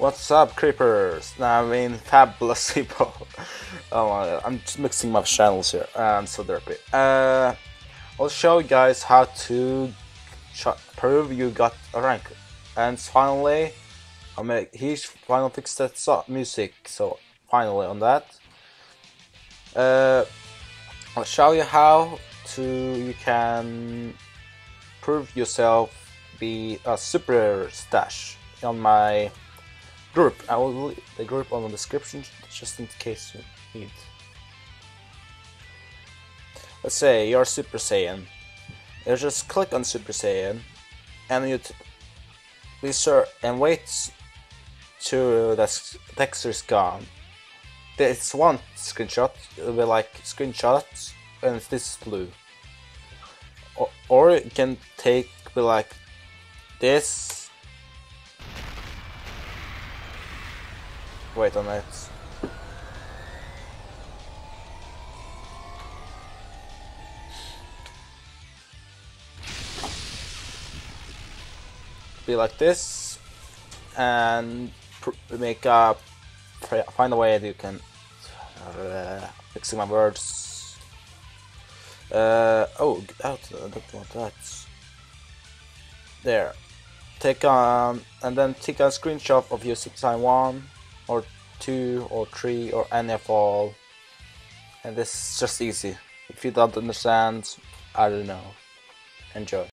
What's up, creepers? I mean, fabulous people. oh I'm just mixing my channels here. I'm so derpy. Uh, I'll show you guys how to prove you got a rank. And finally, I'll make he's finally fixed that music. So finally on that, uh, I'll show you how to you can prove yourself be a super Stache on my group. I will leave the group on the description just in case you need. Let's say you're Super Saiyan. You just click on Super Saiyan and you sure and wait to the texture is gone. There's one screenshot, it'll be like screenshots and this is blue. Or, or you can take be like this Wait on it. Be like this, and make a find a way that you can uh, fixing my words. Uh, oh, get out! I don't want that. There. Take on, and then take a screenshot of your Saiyan one or two or three or any of all. And this is just easy. If you don't understand I don't know. Enjoy